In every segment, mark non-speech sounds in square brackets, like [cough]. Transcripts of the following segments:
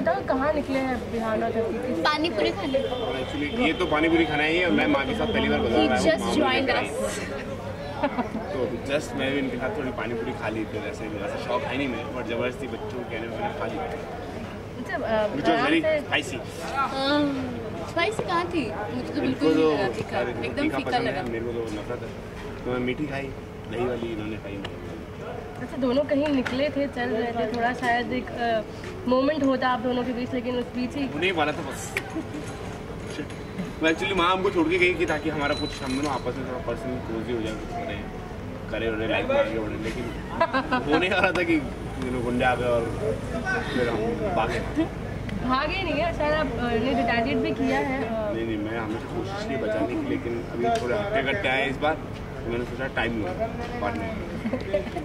बताओ कहाँ निकले हैं बिहार पानी पूरी खाने। एक्चुअली ये तो पानी पूरी खाना ही है मैं माँ के साथ पहली बार बता रहा हूँ joined माँ us. [laughs] तो जस्ट मैं भी इनके साथ थोड़ी पानी पूरी खा ली थी वैसे वैसे शौक है नहीं मेरे बट ज़बरदस्ती बच्चों के कहने मैंने खा ली। अच्छा अ, विच वॉज़ आराम वेरी से स्पाइसी स्पाइसी कहाँ थी? मुझे तो बिल्कुल तो एकदम फीका लगा। मेरे को तो नफरत है। तो मैं मीठी खाई दही वाली इन्होंने खाई। अच्छा दोनों कहीं निकले थे चल रहे थे थोड़ा शायद एक मोमेंट होता आप दोनों के बीच लेकिन उस बीच ही उन्हें माना था बस। एक्चुअली माँ हमको छोड़ के गई कि ताकि हमारा कुछ हम दोनों आपस में थोड़ा पर्सनल क्लोज ही हो जाए कुछ करें करे उन्हें लाइफ में आगे बढ़े लेकिन होने आ रहा था कि know, गुंडे आ गए और फिर हम भागे। भागे नहीं है शायद आप ने रिटायर्ड भी किया है नहीं नहीं मैं हमेशा कोशिश की बचाने की लेकिन अभी थोड़े हफ़्ते कट्टे आए इस बार। तो मैंने सोचा टाइम नहीं का।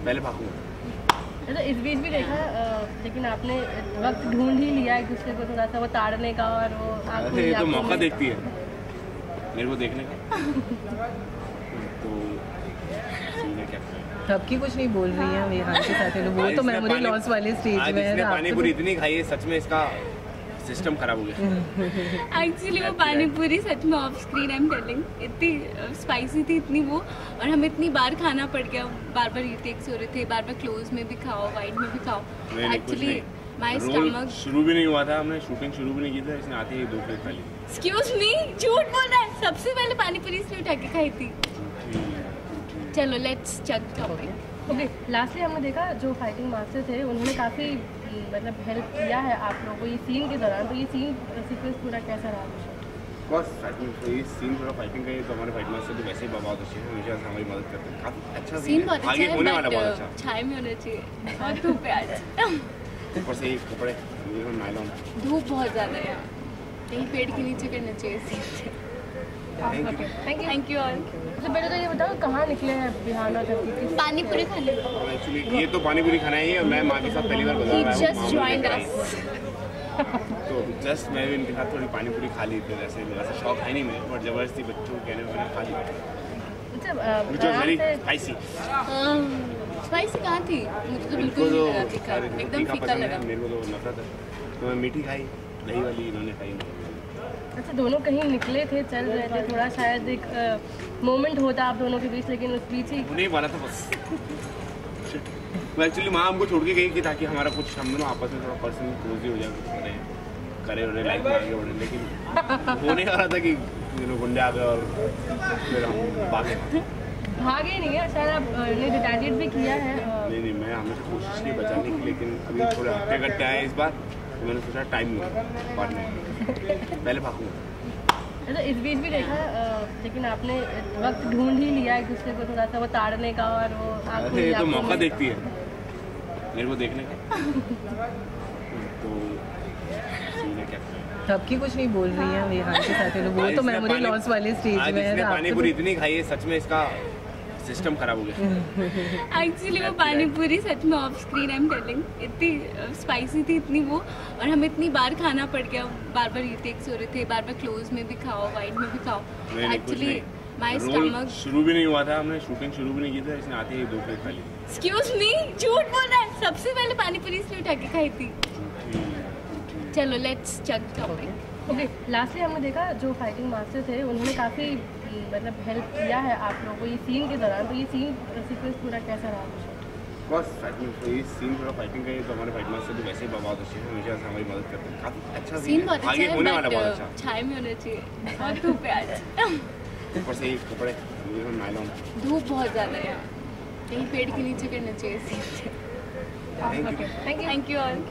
पहले भागूँगा। अच्छा इस बीच भी देखा लेकिन आपने वक्त ढूंढ ही लिया एक दूसरे को थोड़ा सा वो ताड़ने का और वो अरे ये तो मौका देखती है। मेरे को देखने का। तो तब की कुछ नहीं बोल रही है विहान के साथ वो तो मेमोरी लॉस वाले स्टेज में है तो पानी तो- पूरी इतनी खाई है सच में इसका सिस्टम खराब हो गया। एक्चुअली वो पानी पूरी सच में off screen I am telling इतनी स्पाइसी थी इतनी वो और हमें इतनी बार खाना पड़ गया। बार बार रीटेक्स हो रहे थे बार बार क्लोज में भी खाओ वाइड में भी खाओ। एक्चुअली। स्टमक शुरू भी नहीं हुआ था हमने शूटिंग शुरू भी नहीं की थी इसने आते ही दो प्लेट खा ली एक्सक्यूज मी झूठ बोल रहा है। सबसे पहले पानी पूरी इसने उठा के खाई थी। चलो let's check topic okay lastly हमने देखा जो फाइटिंग मास्टर थे उन्होंने काफ़ी मतलब हेल्प किया है आप लोगों को ये सीन के दौरान? तो ये सीन सीक्वेंस पूरा कैसा रहा? बस तो ये सीन थोड़ा फाइटिंग का ही तो हमारे फाइट मास्टर तो वैसे ही बहुत अच्छे हैं हमेशा हमारी मदद करते हैं। काफ़ी अच्छा सीन बहुत अच्छा आगे है होने वाला बहुत अच्छा। छाए में होना चाहिए। बहुत धूप है आज। ऊपर से ये कपड़े ये नायलॉन धूप बहुत ज़्यादा है। कहीं पेड़ के नीचे करना चाहिए scene thank you thank you thank you all तो पहले ये कहाँ निकले हैं पानी पूरी खाने। एक्चुअली ये तो पानी पूरी खाना ही है और मैं माँ के साथ पहली बार बता रहा हूँ माँ. तो जस्ट मैं भी इनके साथ थोड़ी पानी पूरी खा ली थी वैसे वैसे शौक है नहीं मेरे बट ज़बरदस्ती बच्चों के कहने मैंने खा ली। Which was very spicy spicy कहाँ थी? मुझे तो बिल्कुल तो नहीं लगा एकदम फीका लगा। मेरे को तो नफरत है। तो मैं मीठी खाई दही वाली इन्होंने खाई। अच्छा दोनों कहीं निकले थे चल रहे थे थोड़ा शायद एक मोमेंट होता आप दोनों के बीच लेकिन उस बीच ही उन्हें माना था बस। वो एक्चुअली माँ हमको छोड़ के गई कि ताकि हमारा कुछ हम दोनों आपस में थोड़ा पर्सनल क्लोज ही हो जाए कुछ करें करे उन्हें लाइफ में आगे बढ़े लेकिन होने आ रहा था कि गुंडे आ गए और फिर हम भागे। भागे नहीं है रिटायर्ड भी किया है नहीं नहीं मैं हमेशा कोशिश की बचाने की लेकिन अभी थोड़े कट्टे आए इस बार। तो मैंने सोचा टाइम नहीं बांटने का। पहले भागूँगा। अच्छा इस बीच भी देखा लेकिन आपने वक्त ढूंढ ही लिया एक दूसरे को थोड़ा सा वो ताड़ने का और वो अरे ये तो मौका देखती है। मेरे को देखने का। तो तब की कुछ नहीं बोल रही है विहान के साथ वो तो मेमोरी लॉस वाले स्टेज में है तो पानी तो- पूरी इतनी खाई है सच में इसका सिस्टम खराब हो गया। एक्चुअली वो पानी पूरी सच में off screen I am telling इतनी स्पाइसी थी इतनी वो और हमें इतनी बार खाना पड़ गया। बार बार रीटेक्स हो रहे थे बार बार क्लोज में भी खाओ वाइड में भी खाओ। एक्चुअली। स्टमक शुरू भी नहीं हुआ था हमने शूटिंग शुरू भी नहीं की थी इसने आते ही दो प्लेट खा ली एक्सक्यूज मी झूठ बोल रहा है? सबसे पहले पानी पूरी इसने उठा के खाई थी चलो let's check topic okay lastly हमने देखा जो फाइटिंग मास्टर थे उन्होंने काफ़ी मतलब हेल्प किया है आप लोगों को ये सीन के दौरान। तो ये सीन सीक्वेंस पूरा कैसा रहा? बस तो ये सीन थोड़ा फाइटिंग का ही तो हमारे फाइट मास्टर तो वैसे ही बहुत अच्छे हैं हमेशा से हमारी मदद करते हैं। काफ़ी अच्छा सीन बहुत अच्छा है होने वाला बहुत अच्छा। छाए में होना चाहिए। बहुत धूप है आज। ऊपर से ये कपड़े ये नायलॉन धूप बहुत ज़्यादा है। कहीं पेड़ के नीचे करना चाहिए scene thank you thank you all